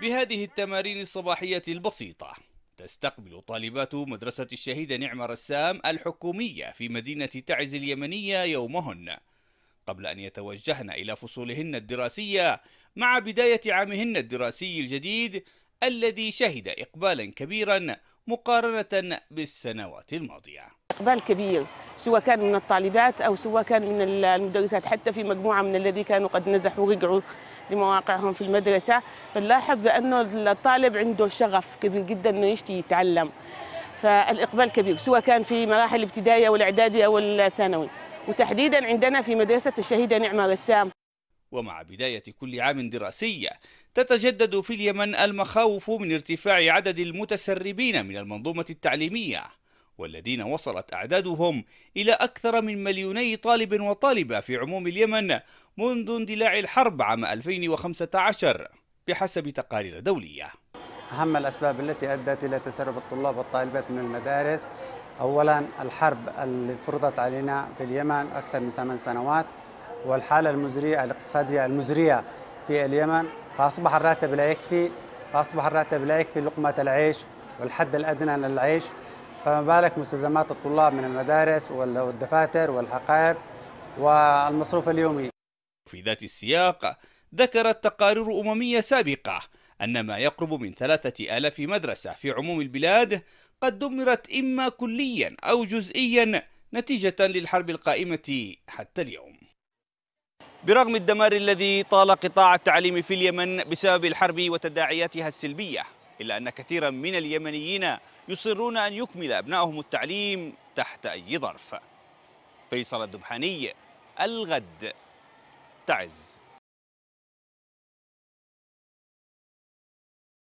بهذه التمارين الصباحية البسيطة. تستقبل طالبات مدرسة الشهيدة نعم رسام الحكومية في مدينة تعز اليمنية يومهن. قبل أن يتوجهن إلى فصولهن الدراسية مع بداية عامهن الدراسي الجديد الذي شهد إقبالا كبيرا مقارنة بالسنوات الماضية. إقبال كبير سواء كان من الطالبات أو سواء كان من المدرسات حتى في مجموعة من الذين كانوا قد نزحوا ورجعوا لمواقعهم في المدرسة. فنلاحظ بأنه الطالب عنده شغف كبير جدا أنه يشتي يتعلم. فالإقبال كبير سواء كان في مراحل الابتدائية والإعدادي أو الثانوي. وتحديدا عندنا في مدرسة الشهيدة نعمة رسام. ومع بداية كل عام دراسي تتجدد في اليمن المخاوف من ارتفاع عدد المتسربين من المنظومة التعليمية. والذين وصلت أعدادهم إلى أكثر من مليوني طالب وطالبة في عموم اليمن منذ اندلاع الحرب عام 2015 بحسب تقارير دولية. أهم الأسباب التي أدت إلى تسرب الطلاب والطالبات من المدارس أولا الحرب اللي فرضت علينا في اليمن أكثر من ثمان سنوات والحالة المزرية الاقتصادية المزرية في اليمن فأصبح الراتب لا يكفي فأصبح الراتب لا يكفي لقمة العيش والحد الأدنى للعيش فما بالك مستلزمات الطلاب من المدارس والدفاتر والحقائب والمصروف اليومي. في ذات السياق ذكرت تقارير أممية سابقة أن ما يقرب من ثلاثة آلاف مدرسة في عموم البلاد قد دمرت إما كليا أو جزئيا نتيجة للحرب القائمة حتى اليوم. برغم الدمار الذي طال قطاع التعليم في اليمن بسبب الحرب وتداعياتها السلبية إلا أن كثيرا من اليمنيين يصرون أن يكمل أبنائهم التعليم تحت أي ظرف. فيصل الدبحاني الغد تعز.